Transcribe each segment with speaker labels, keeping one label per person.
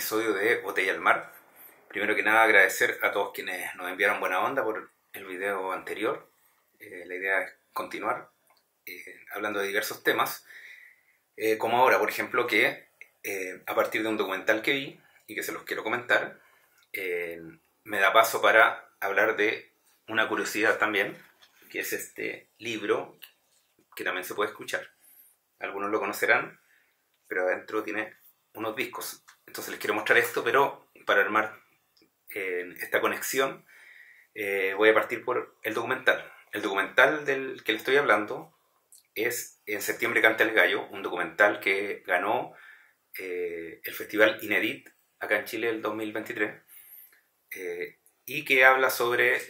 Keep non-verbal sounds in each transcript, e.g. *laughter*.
Speaker 1: episodio de Botella al Mar. Primero que nada agradecer a todos quienes nos enviaron buena onda por el video anterior. Eh, la idea es continuar eh, hablando de diversos temas, eh, como ahora, por ejemplo, que a partir de un documental que vi y que se los quiero comentar, me da paso para hablar de una curiosidad también, que es este libro que también se puede escuchar. Algunos lo conocerán, pero adentro tiene unos discos. Entonces les quiero mostrar esto, pero para armar eh, esta conexión eh, voy a partir por el documental. El documental del que le estoy hablando es En septiembre canta el gallo, un documental que ganó eh, el Festival Inedit acá en Chile el 2023 y que habla sobre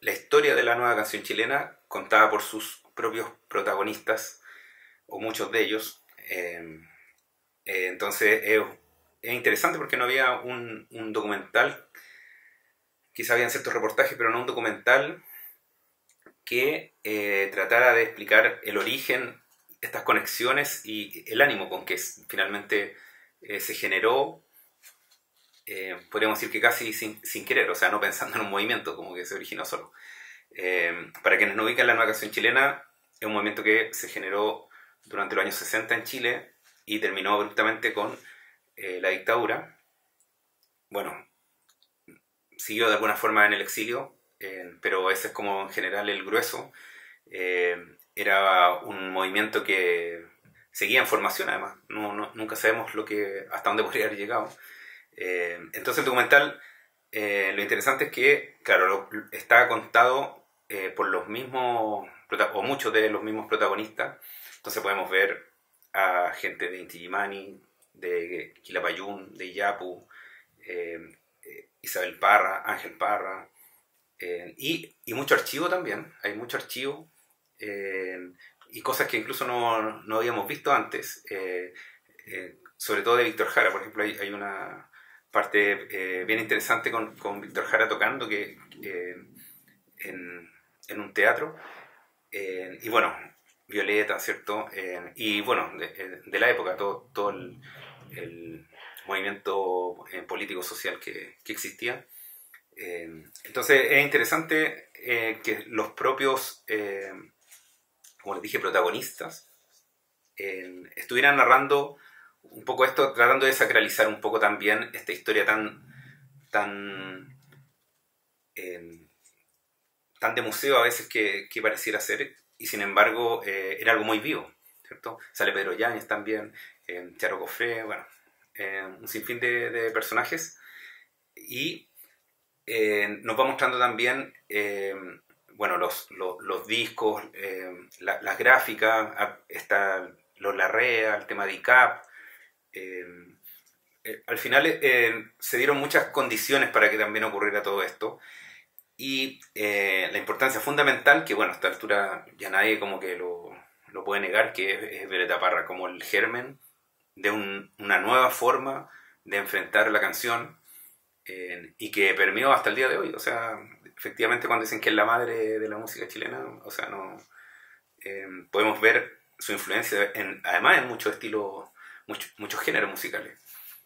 Speaker 1: la historia de la nueva canción chilena contada por sus propios protagonistas o muchos de ellos. Eh, entonces es, interesante porque no había un, documental, quizá habían ciertos reportajes, pero no un documental que eh, tratara de explicar el origen, estas conexiones y el ánimo con que finalmente eh, se generó, podríamos decir que casi sin, querer, o sea, no pensando en un movimiento, como que se originó solo. para quienes no ubican la nueva canción chilena, es un movimiento que se generó durante los años 60 en Chile y terminó abruptamente con eh, la dictadura. Bueno, siguió de alguna forma en el exilio, eh, pero ese es como en general el grueso. Eh, era un movimiento que seguía en formación además, nunca sabemos lo que, hasta dónde podría haber llegado. entonces el documental, lo interesante es que, claro, está contado por los mismos, o muchos de los mismos protagonistas, entonces podemos ver a gente de Inti de Quilapayún, de Iyapu, eh, eh, Isabel Parra, Ángel Parra, eh, y, mucho archivo también, hay mucho archivo y cosas que incluso no, no habíamos visto antes, sobre todo de Víctor Jara, por ejemplo, hay, hay una parte bien interesante con, con, Víctor Jara tocando que, en, en, un teatro. y bueno, Violeta, ¿cierto? Eh, y bueno, de, la época, todo, todo el, movimiento eh, político-social que, existía. Eh, entonces es interesante que los propios, como les dije, protagonistas, estuvieran narrando un poco esto, tratando de sacralizar un poco también esta historia tan, tan, tan de museo a veces que pareciera ser, y sin embargo eh, era algo muy vivo, ¿cierto? Sale Pedro Yáñez también, eh, Charo Cofré, bueno, eh, un sinfín de, personajes y eh, nos va mostrando también, bueno, los, los, discos, las gráficas, ah, está los Larrea, el tema de ICAP, al final se dieron muchas condiciones para que también ocurriera todo esto y eh, la importancia fundamental, que bueno, a esta altura ya nadie como que lo, lo puede negar, que es, Violeta Parra como el germen de una nueva forma de enfrentar la canción eh, y que permeó hasta el día de hoy. O sea, efectivamente cuando dicen que es la madre de la música chilena, o sea, no eh, podemos ver su influencia en, además en muchos estilos, muchos, muchos géneros musicales.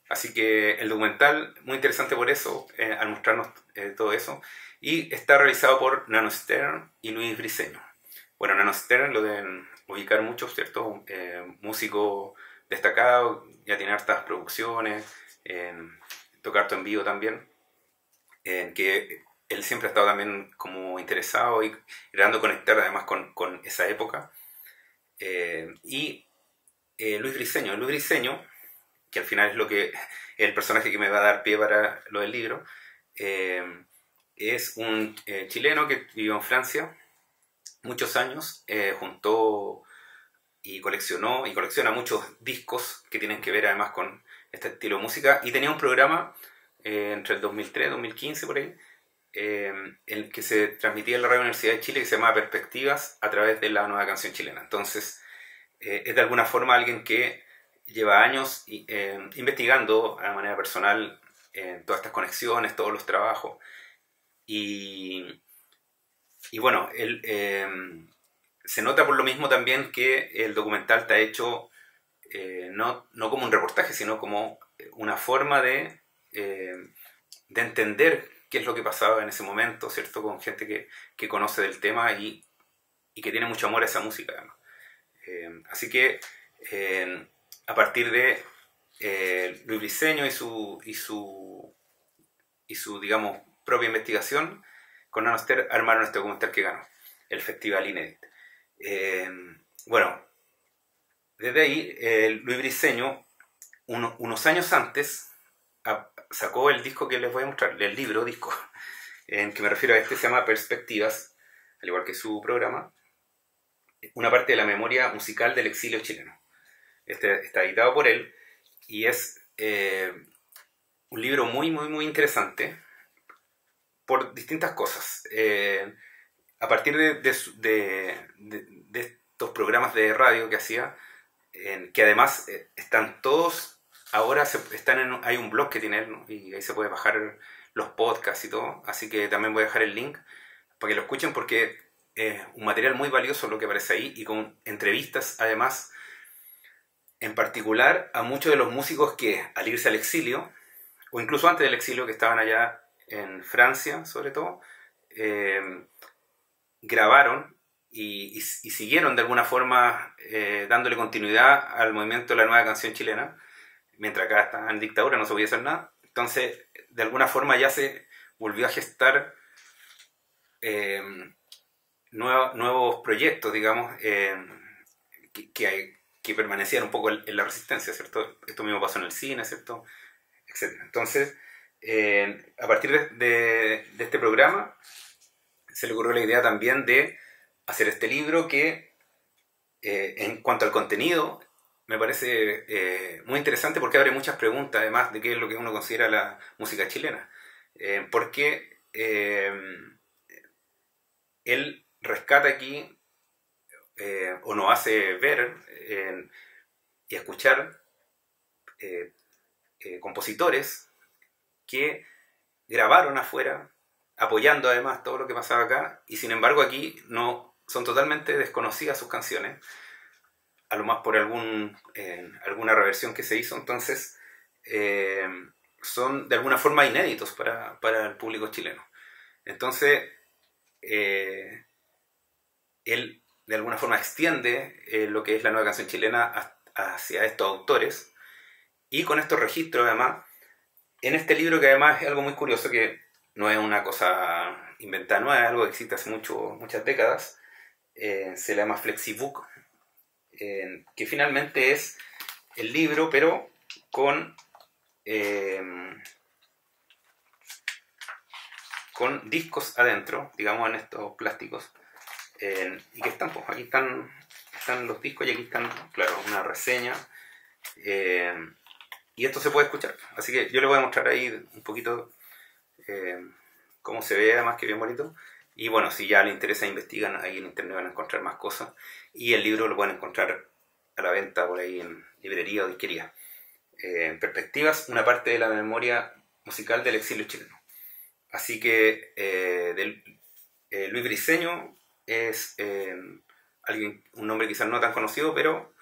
Speaker 1: Así que el documental, muy interesante por eso, al mostrarnos todo eso y está realizado por Nano Stern y Luis Briseño. Bueno, Nano Stern lo deben ubicar muchos, ¿cierto? Eh, músico destacado, ya tiene hartas producciones, eh, tocar en vivo también, en que él siempre ha estado también como interesado y tratando conectar además con, con esa época. Eh, y eh, Luis Briseño, Luis Briseño, que al final es lo que el personaje que me va a dar pie para lo del libro, es un eh, chileno que vivió en Francia muchos años, eh, juntó y coleccionó y colecciona muchos discos que tienen que ver además con este estilo de música y tenía un programa eh, entre el 2003 y 2015 por ahí en el que se transmitía en la Radio Universidad de Chile que se llama Perspectivas a través de la nueva canción chilena. Entonces es de alguna forma alguien que lleva años investigando de manera personal todas estas conexiones, todos los trabajos y, y bueno, em, se nota por lo mismo también que el documental está hecho eh, no, no, como un reportaje, sino como una forma de, eh, de entender qué es lo que pasaba en ese momento, ¿cierto? Con gente que, que conoce del tema y, y, que tiene mucho amor a esa música, además. Eh, así que a partir de Luis Briceño y su, y su, y su, digamos, propia investigación, con Nanoster armaron este documental que ganó, el Festival Inédit. bueno, desde ahí, Luis Briceño unos años antes sacó el disco que les voy a mostrar, el libro disco, *laughs* en que me refiero a este, se llama Perspectivas, al igual que su programa, una parte de la memoria musical del exilio chileno. Este está editado por él y es eh, un libro muy, muy, muy interesante por distintas cosas. Eh, a partir de, de, estos programas de radio que hacía, que además eh, están todos, ahora están hay un blog que tiene él, y ahí se puede bajar los podcasts y todo, así que también voy a dejar el link para que lo escuchen porque es un material muy valioso lo que aparece ahí y con entrevistas además, en particular a muchos de los músicos que al irse al exilio, o incluso antes del exilio que estaban allá en Francia sobre todo, eh, grabaron y, siguieron de alguna forma eh, dándole continuidad al movimiento de la nueva canción chilena, mientras acá está en dictadura, no se podía hacer nada. Entonces, de alguna forma ya se volvió a gestar eh, nuevos proyectos, digamos, que, que, permanecían un poco en, la resistencia, ¿cierto? Esto mismo pasó en el cine, ¿cierto? Etcétera. Entonces, a partir de este programa, se le ocurrió la idea también de hacer este libro que, eh, en cuanto al contenido, me parece eh, muy interesante porque abre muchas preguntas, además de qué es lo que uno considera la música chilena. Eh, porque él rescata aquí, o nos hace ver y escuchar compositores que grabaron afuera, apoyando además todo lo que pasaba acá, y sin embargo aquí no son totalmente desconocidas sus canciones, a lo más por algún, alguna reversión que se hizo, entonces eh, son de alguna forma inéditos para, el público chileno. Entonces, eh, él de alguna forma extiende eh, lo que es la nueva canción chilena hacia estos autores, y con estos registros además, en este libro que además es algo muy curioso, que no es una cosa inventada nueva, es algo que existe hace mucho, muchas décadas, eh, se llama Flexibook, eh, que finalmente es el libro, pero con, eh, con discos adentro, digamos en estos plásticos, y que están, pues aquí están, están los discos y aquí están, claro, una reseña. Y esto se puede escuchar. Así que yo le voy a mostrar ahí un poquito cómo se ve, además que bien bonito. Y bueno, si ya les interesa, investigan, ahí en internet van a encontrar más cosas. Y el libro lo pueden encontrar a la venta por ahí en librería o disquería. Eh, perspectivas, una parte de la memoria musical del exilio chileno. Así que eh, eh, Luis Briceño es alguien, un nombre quizás no tan conocido, pero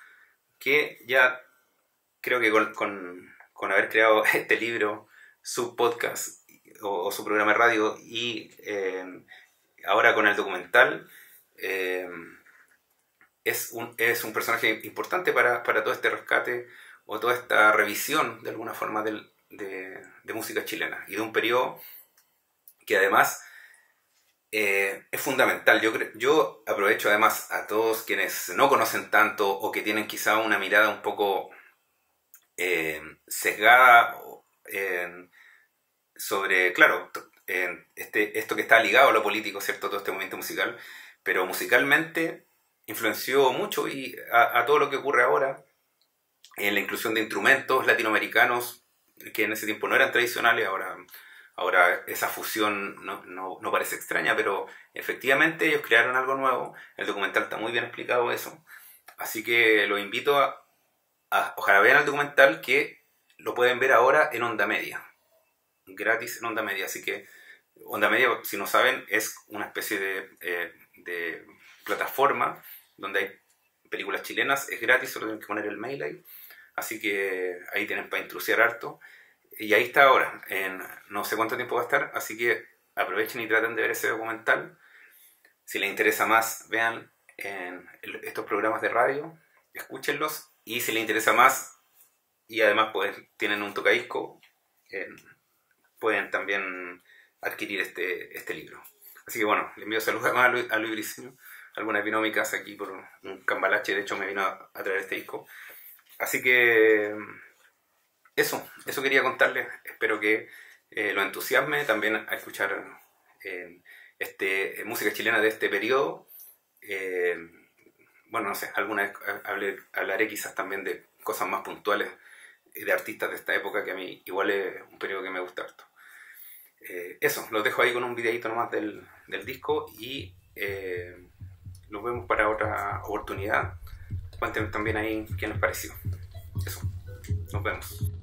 Speaker 1: que ya creo que con, con, haber creado *laughs* este libro, su podcast o, su programa de radio y ahora con el documental, eh, es, un, es un personaje importante para, todo este rescate o toda esta revisión de alguna forma de, música chilena y de un periodo que además eh, es fundamental. Yo, yo aprovecho además a todos quienes no conocen tanto o que tienen quizá una mirada un poco eh, sesgada sobre, claro, este, esto que está ligado a lo político, ¿cierto? Todo este movimiento musical, pero musicalmente influenció mucho y a, todo lo que ocurre ahora, en la inclusión de instrumentos latinoamericanos que en ese tiempo no eran tradicionales, ahora, ahora esa fusión no, no, parece extraña, pero efectivamente ellos crearon algo nuevo, el documental está muy bien explicado eso, así que los invito a, ojalá vean el documental que lo pueden ver ahora en onda media, gratis en onda media, así que Onda Media, si no saben, es una especie de, eh, plataforma donde hay películas chilenas, es gratis, solo tienen que poner el mail ahí. Así que ahí tienen para intrusiar harto. Y ahí está ahora. En, no sé cuánto tiempo va a estar, así que aprovechen y traten de ver ese documental. Si les interesa más, vean estos programas de radio, escúchenlos. Y si les interesa más, y además pues, tienen un tocadisco, eh, pueden también adquirir este, este libro. Así que bueno, le envío saludos a Luis, a Luis Briceño, algunas binómicas aquí por un cambalache, de hecho me vino a, traer este disco. Así que eso, eso quería contarles, espero que eh, lo entusiasme también a escuchar eh, este, música chilena de este periodo. Eh, bueno, no sé, alguna vez hablaré quizás también de cosas más puntuales de artistas de esta época que a mí igual es un periodo que me gusta harto. Eh, eso, los dejo ahí con un videito nomás del, del disco y eh, nos vemos para otra oportunidad. Cuéntenme también ahí qué les pareció. Eso, nos vemos.